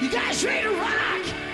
You guys ready to rock?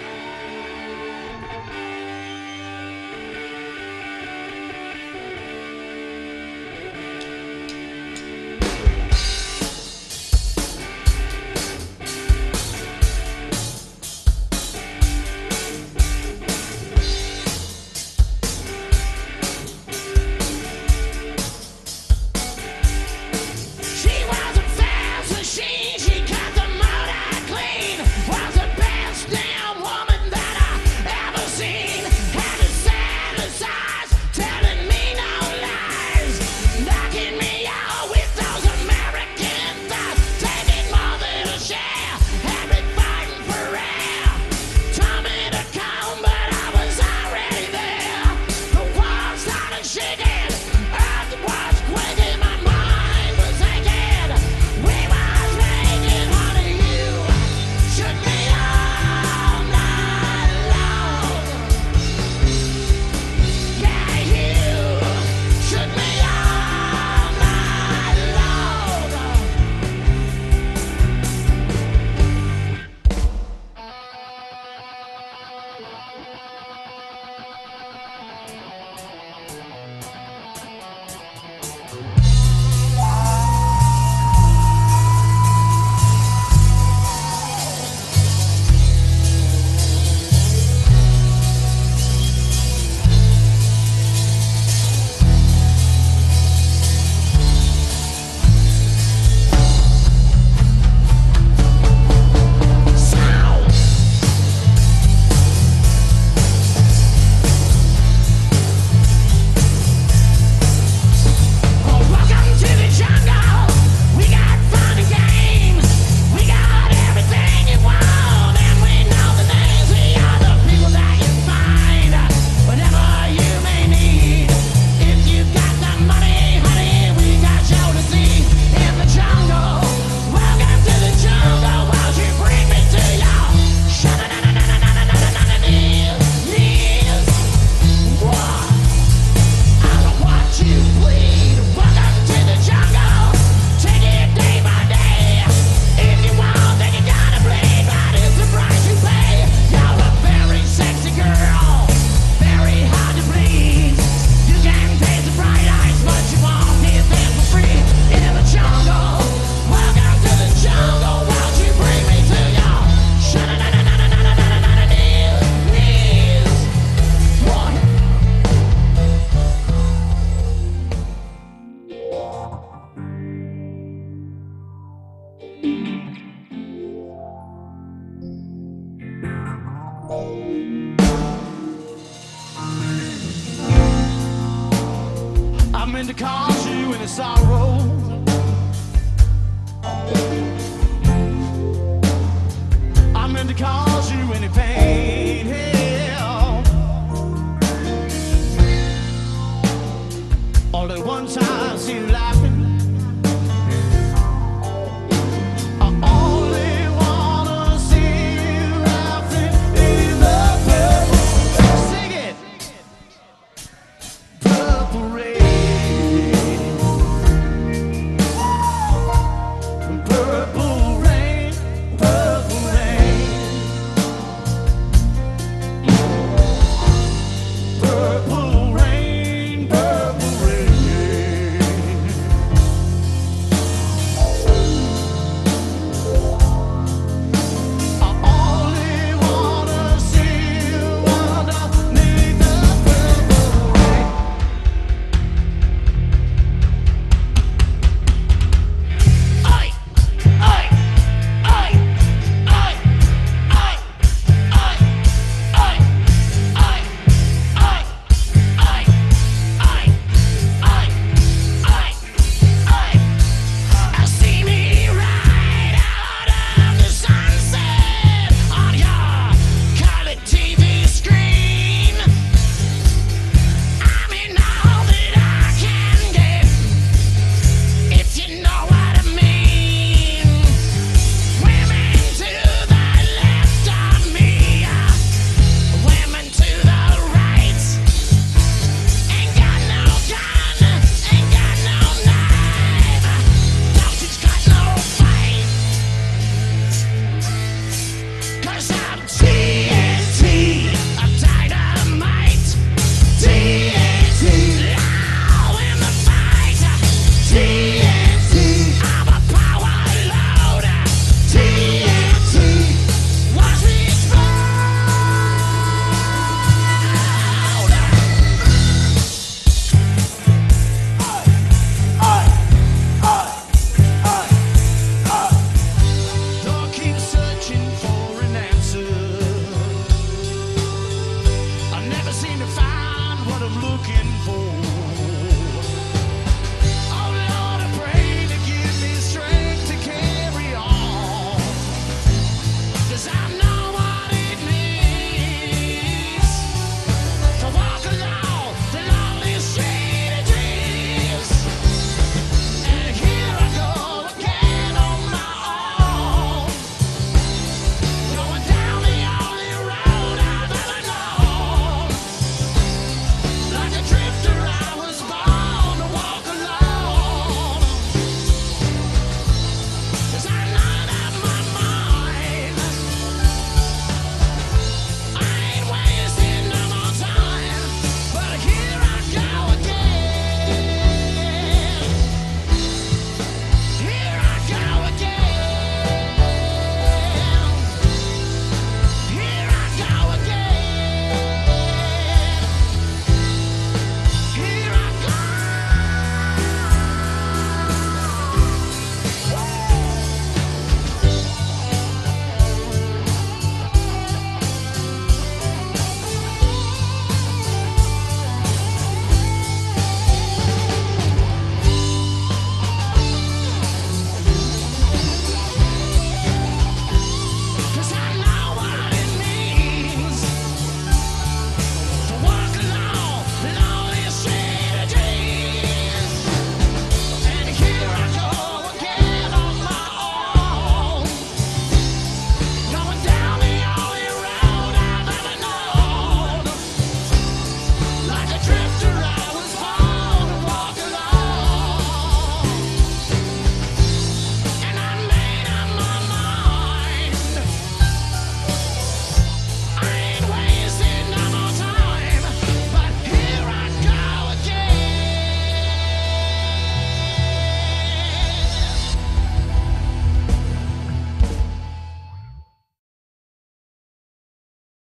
I meant to cause you any sorrow. I meant to cause you any pain. Hell. All at one time seemed like. I'm looking for.